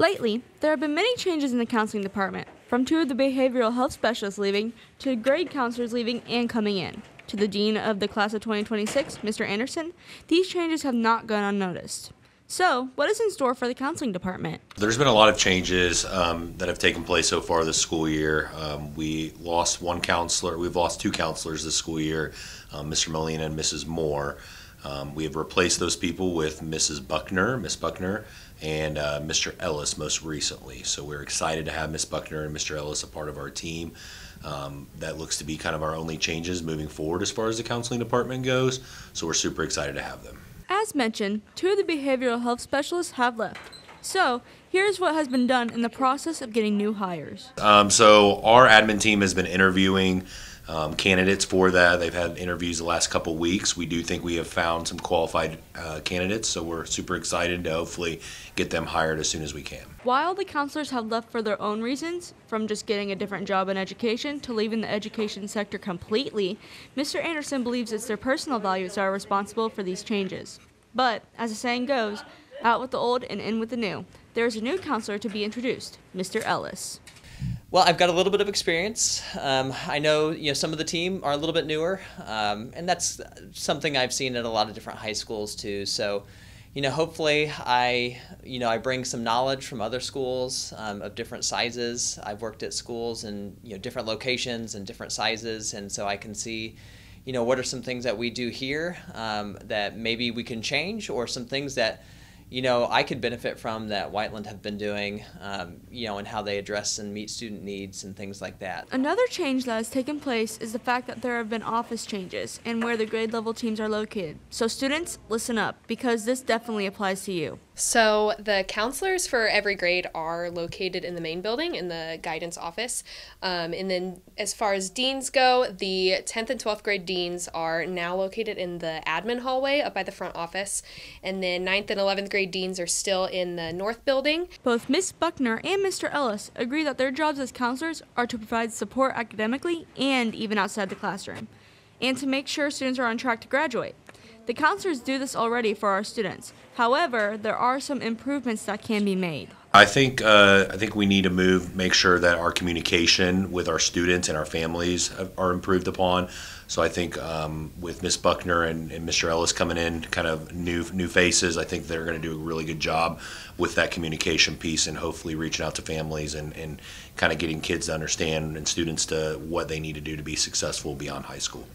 Lately, there have been many changes in the counseling department, from two of the behavioral health specialists leaving, to grade counselors leaving and coming in. To the dean of the class of 2026, Mr. Anderson, these changes have not gone unnoticed. So, what is in store for the counseling department? There's been a lot of changes um, that have taken place so far this school year. Um, we lost one counselor. We've lost two counselors this school year, um, Mr. Molina and Mrs. Moore. Um, we have replaced those people with Mrs. Buckner, Miss Buckner, and uh, Mr. Ellis most recently. So we're excited to have Miss Buckner and Mr. Ellis a part of our team. Um, that looks to be kind of our only changes moving forward as far as the counseling department goes. So we're super excited to have them. As mentioned, two of the behavioral health specialists have left. So, here's what has been done in the process of getting new hires. Um, so our admin team has been interviewing um, candidates for that. They've had interviews the last couple weeks. We do think we have found some qualified uh, candidates, so we're super excited to hopefully get them hired as soon as we can. While the counselors have left for their own reasons, from just getting a different job in education to leaving the education sector completely, Mr. Anderson believes it's their personal values that are responsible for these changes. But, as the saying goes, out with the old and in with the new. There is a new counselor to be introduced, Mr. Ellis. Well, I've got a little bit of experience. Um, I know you know some of the team are a little bit newer, um, and that's something I've seen at a lot of different high schools too. So, you know, hopefully I you know I bring some knowledge from other schools um, of different sizes. I've worked at schools in you know different locations and different sizes, and so I can see you know what are some things that we do here um, that maybe we can change, or some things that you know, I could benefit from that Whiteland have been doing, um, you know, and how they address and meet student needs and things like that. Another change that has taken place is the fact that there have been office changes and where the grade level teams are located. So, students, listen up because this definitely applies to you. So, the counselors for every grade are located in the main building in the guidance office. Um, and then, as far as deans go, the 10th and 12th grade deans are now located in the admin hallway up by the front office. And then, 9th and 11th grade deans are still in the North Building. Both Miss Buckner and Mr. Ellis agree that their jobs as counselors are to provide support academically and even outside the classroom, and to make sure students are on track to graduate. The counselors do this already for our students. However, there are some improvements that can be made. I think uh, I think we need to move, make sure that our communication with our students and our families are improved upon. So I think um, with Miss Buckner and, and, Mr. Ellis coming in, kind of new new faces, I think they're going to do a really good job with that communication piece and hopefully reaching out to families and, and kind of getting kids to understand and students to what they need to do to be successful beyond high school.